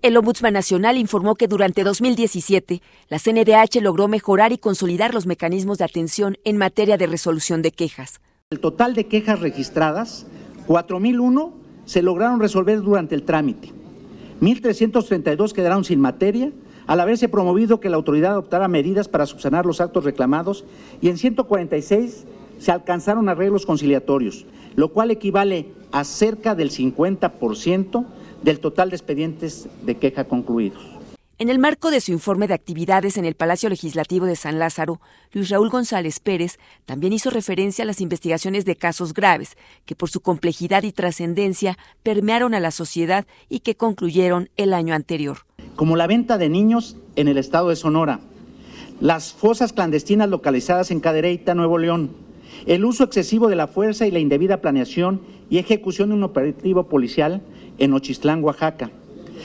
El Ombudsman Nacional informó que durante 2017 la CNDH logró mejorar y consolidar los mecanismos de atención en materia de resolución de quejas. El total de quejas registradas, 4.001, se lograron resolver durante el trámite. 1.332 quedaron sin materia, al haberse promovido que la autoridad adoptara medidas para subsanar los actos reclamados y en 146 se alcanzaron arreglos conciliatorios, lo cual equivale a cerca del 50% del total de expedientes de queja concluidos. En el marco de su informe de actividades en el Palacio Legislativo de San Lázaro, Luis Raúl González Pérez también hizo referencia a las investigaciones de casos graves que por su complejidad y trascendencia permearon a la sociedad y que concluyeron el año anterior. Como la venta de niños en el estado de Sonora, las fosas clandestinas localizadas en Cadereyta, Nuevo León, el uso excesivo de la fuerza y la indebida planeación y ejecución de un operativo policial en Ochistlán, Oaxaca.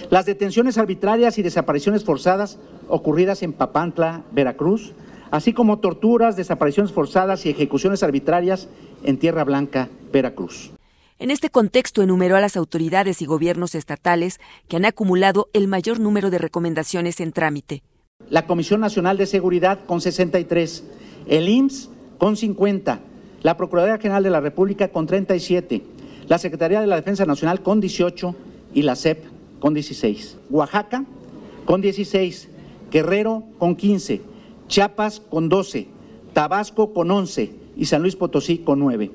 Las detenciones arbitrarias y desapariciones forzadas ocurridas en Papantla, Veracruz, así como torturas, desapariciones forzadas y ejecuciones arbitrarias en Tierra Blanca, Veracruz. En este contexto enumeró a las autoridades y gobiernos estatales que han acumulado el mayor número de recomendaciones en trámite. La Comisión Nacional de Seguridad con 63, el IMSS con 50, la Procuraduría General de la República con 37, la Secretaría de la Defensa Nacional con 18 y la CEP con 16. Oaxaca con 16. Guerrero con 15. Chiapas con 12. Tabasco con 11 y San Luis Potosí con 9.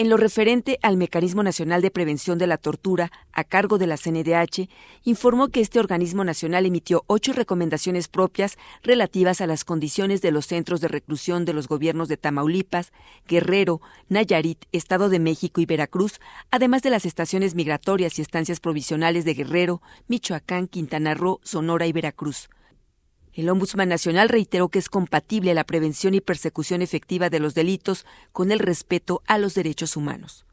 En lo referente al Mecanismo Nacional de Prevención de la Tortura, a cargo de la CNDH, informó que este organismo nacional emitió ocho recomendaciones propias relativas a las condiciones de los centros de reclusión de los gobiernos de Tamaulipas, Guerrero, Nayarit, Estado de México y Veracruz, además de las estaciones migratorias y estancias provisionales de Guerrero, Michoacán, Quintana Roo, Sonora y Veracruz. El Ombudsman Nacional reiteró que es compatible la prevención y persecución efectiva de los delitos con el respeto a los derechos humanos.